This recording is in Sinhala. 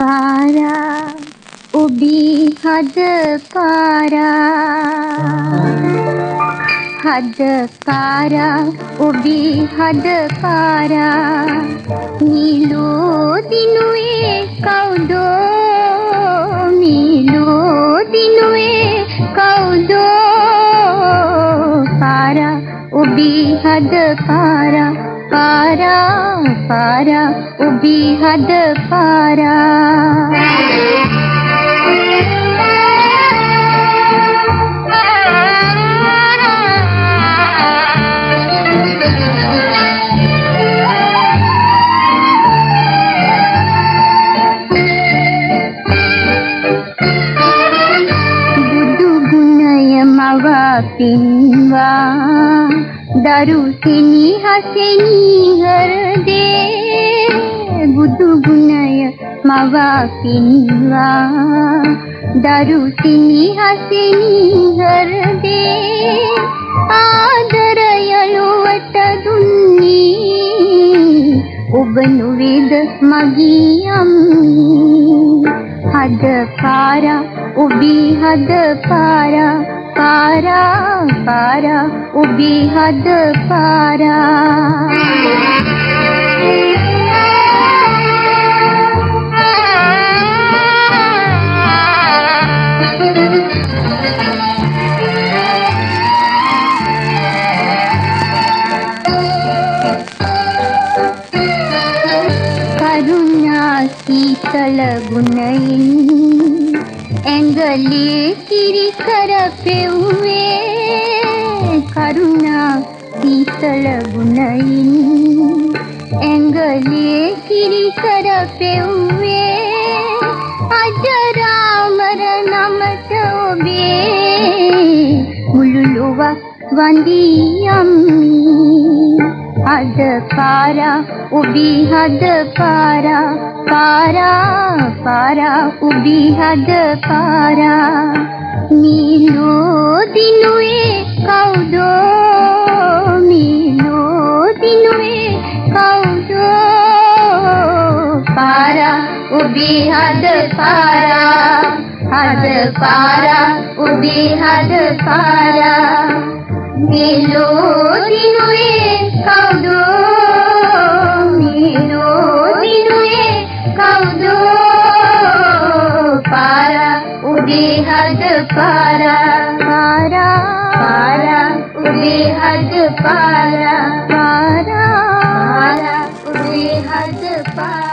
පාරා ඔබී හද පාරා හද පාරා ඔබී හද පාරා නිලෝ දිනුවේ කවුදෝ නිලෝ දිනුවේ කවුදෝ පාරා ඔබී හද පාරා පාරා පාරා ඔබී හද පාරා. බුදු ගුණය මවා පින්වා දරු සිනිහසෙනි මවා පින්වා දරු සිනිහසෙනි හෘදේ ආදරය ලොවට දුන්නේ. ඔබ නොවේද මගී අම්මේ. හද පාරා ඔබී හද පාරා පාරා පාරා ඔබී හද පාරා සීතල ගුණයින් ඇඟලේ කිරි කර පෙව්වේ කරුණා සීතල ගුණයින් ඇඟලේ කිරි කර පෙව්වේ අජරාමර නමට ඔබේ මුළු ලොවක් වඳී යම්මි හද පාරා උබී හද පාරා පාරා පාරා උබී හද පාරා. මීලෝ දිනුවේ කවුදෝ මීලෝ දිනුවේ කවුදෝ. පාරා උබී හද පාරා හද පාරා උබී හද පාරා. මීලෝ पारा पारा पारा हाराया हद पारा पारा पारा मरा हद पारा।